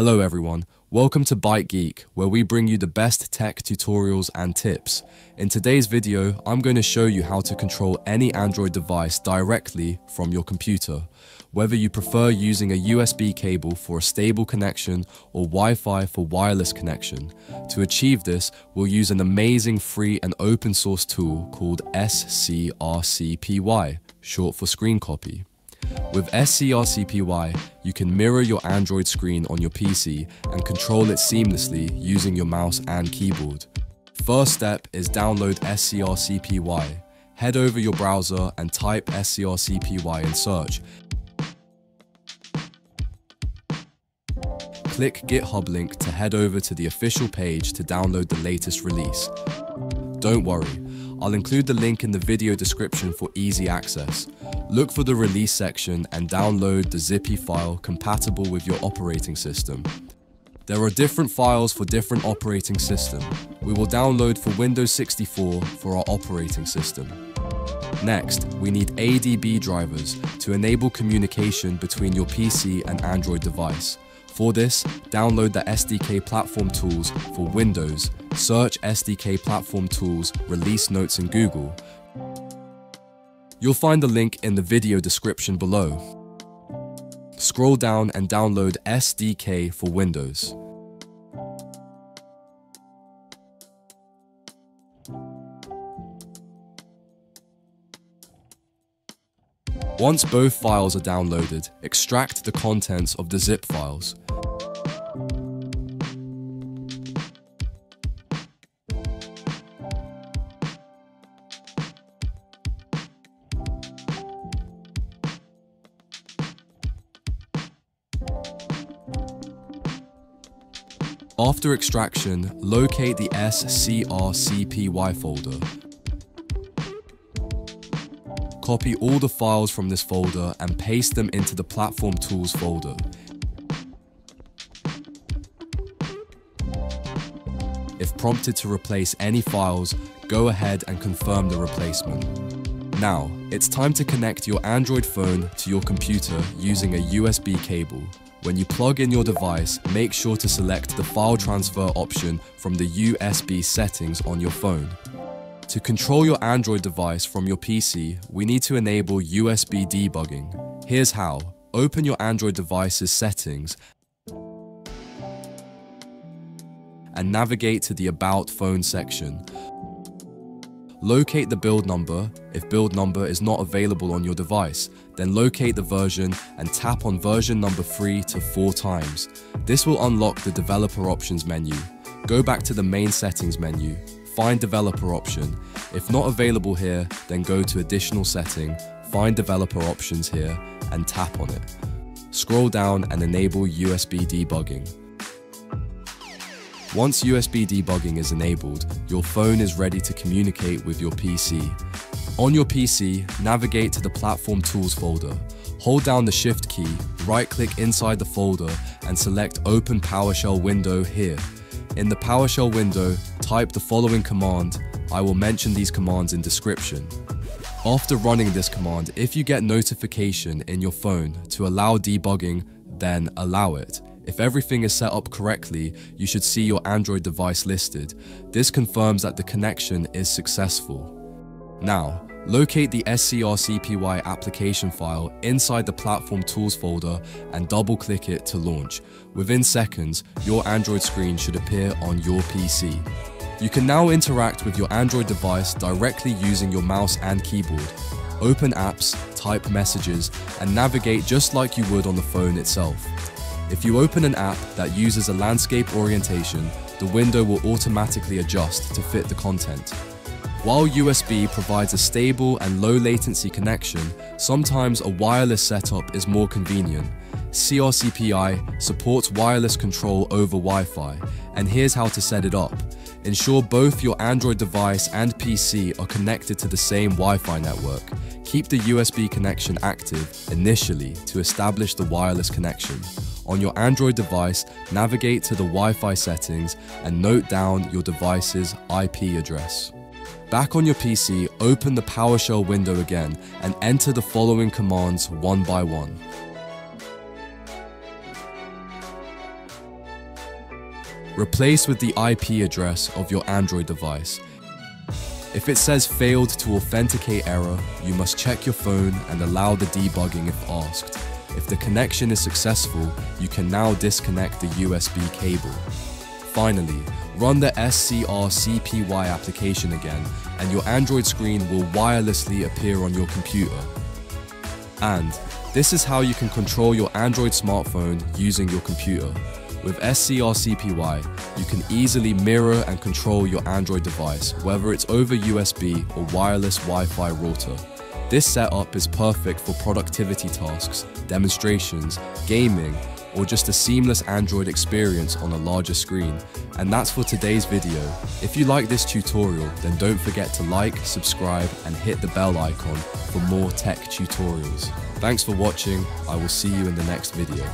Hello everyone, welcome to Byte Geek, where we bring you the best tech tutorials and tips. In today's video, I'm going to show you how to control any Android device directly from your computer. Whether you prefer using a USB cable for a stable connection or Wi-Fi for wireless connection. To achieve this, we'll use an amazing free and open source tool called SCRCPY, short for screen copy. With SCRCPY, you can mirror your Android screen on your PC and control it seamlessly using your mouse and keyboard. First step is download SCRCPY. Head over your browser and type SCRCPY in search. Click GitHub link to head over to the official page to download the latest release. Don't worry, I'll include the link in the video description for easy access. Look for the release section and download the zippy file compatible with your operating system. There are different files for different operating system. We will download for Windows 64 for our operating system. Next, we need ADB drivers to enable communication between your PC and Android device. For this, download the SDK Platform Tools for Windows, search SDK Platform Tools release notes in Google. You'll find the link in the video description below. Scroll down and download SDK for Windows. Once both files are downloaded, extract the contents of the zip files. After extraction, locate the SCRCPY folder. Copy all the files from this folder and paste them into the Platform Tools folder. If prompted to replace any files, go ahead and confirm the replacement. Now, it's time to connect your Android phone to your computer using a USB cable. When you plug in your device, make sure to select the file transfer option from the USB settings on your phone. To control your Android device from your PC, we need to enable USB debugging. Here's how. Open your Android device's settings and navigate to the About Phone section. Locate the build number. If build number is not available on your device, then locate the version and tap on version number 3 to 4 times. This will unlock the developer options menu. Go back to the main settings menu, find developer option. If not available here, then go to additional setting, find developer options here and tap on it. Scroll down and enable USB debugging. Once USB debugging is enabled, your phone is ready to communicate with your PC. On your PC, navigate to the Platform Tools folder. Hold down the Shift key, right-click inside the folder, and select Open PowerShell window here. In the PowerShell window, type the following command. I will mention these commands in description. After running this command, if you get notification in your phone to allow debugging, then allow it. If everything is set up correctly, you should see your Android device listed. This confirms that the connection is successful. Now, locate the SCRCPY application file inside the Platform Tools folder and double-click it to launch. Within seconds, your Android screen should appear on your PC. You can now interact with your Android device directly using your mouse and keyboard. Open apps, type messages, and navigate just like you would on the phone itself. If you open an app that uses a landscape orientation, the window will automatically adjust to fit the content. While USB provides a stable and low latency connection, sometimes a wireless setup is more convenient. SCRCPY supports wireless control over Wi-Fi, and here's how to set it up. Ensure both your Android device and PC are connected to the same Wi-Fi network. Keep the USB connection active initially to establish the wireless connection. On your Android device, navigate to the Wi-Fi settings and note down your device's IP address. Back on your PC, open the PowerShell window again and enter the following commands one by one. Replace with the IP address of your Android device. If it says failed to authenticate error, you must check your phone and allow the debugging if asked. If the connection is successful, you can now disconnect the USB cable. Finally, run the SCR-CPY application again and your Android screen will wirelessly appear on your computer. And this is how you can control your Android smartphone using your computer. With SCR-CPY, you can easily mirror and control your Android device, whether it's over USB or wireless Wi-Fi router. This setup is perfect for productivity tasks, demonstrations, gaming, or just a seamless Android experience on a larger screen. And that's for today's video. If you like this tutorial, then don't forget to like, subscribe, and hit the bell icon for more tech tutorials. Thanks for watching, I will see you in the next video.